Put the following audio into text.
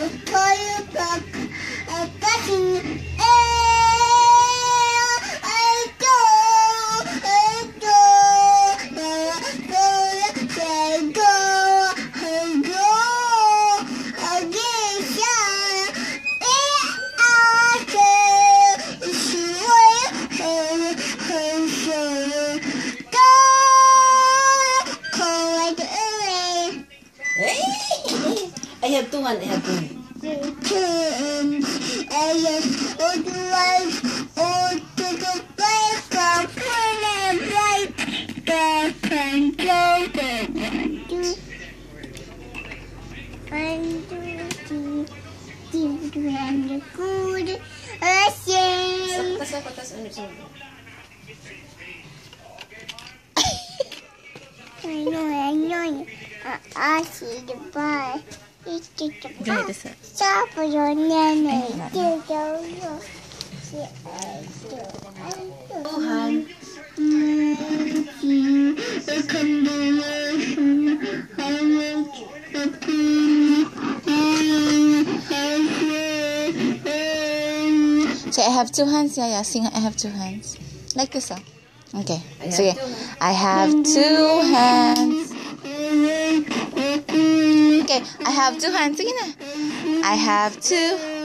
I have two one. I two one. Tas ako, tas ano sa Ganito sa... Sapo yun yan. Tigaw yun. Si Aido. Tuhan. Say, I have two hands. Yeah, yeah. Sing, I have two hands. Like this. Okay. I have Sige. I have two hands. Okay. I have two hands. Na. I have two